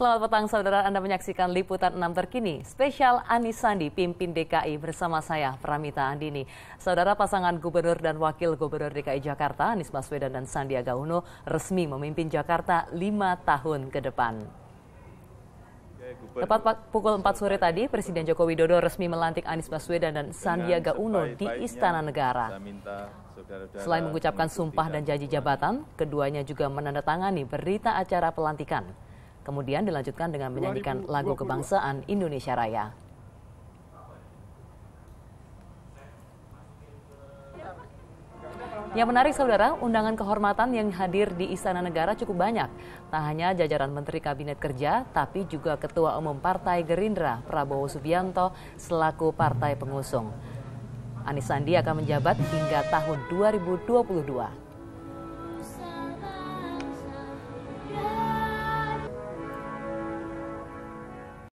Selamat petang saudara, Anda menyaksikan Liputan 6 terkini. Spesial Anis Sandi, pimpin DKI bersama saya, Pramita Andini. Saudara pasangan Gubernur dan Wakil Gubernur DKI Jakarta, Anies Baswedan dan Sandiaga Uno, resmi memimpin Jakarta lima tahun ke depan. Tepat pukul 4 sore tadi, Presiden Joko Widodo resmi melantik Anies Baswedan dan Sandiaga Uno di Istana Negara. Selain mengucapkan sumpah dan janji jabatan, keduanya juga menandatangani berita acara pelantikan. Kemudian dilanjutkan dengan menyanyikan lagu kebangsaan Indonesia Raya. Yang menarik saudara, undangan kehormatan yang hadir di Istana Negara cukup banyak. Tak hanya jajaran Menteri Kabinet Kerja, tapi juga Ketua Umum Partai Gerindra Prabowo Subianto selaku partai pengusung. Anis Sandi akan menjabat hingga tahun 2022.